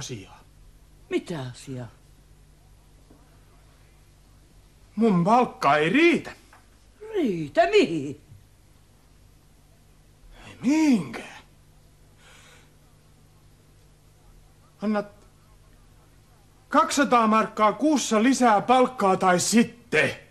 asiaa. Mitä asiaa? Mun palkka ei riitä. Riitä mihin? Ei mihinkään. Annat 200 markkaa kuussa lisää palkkaa tai sitten.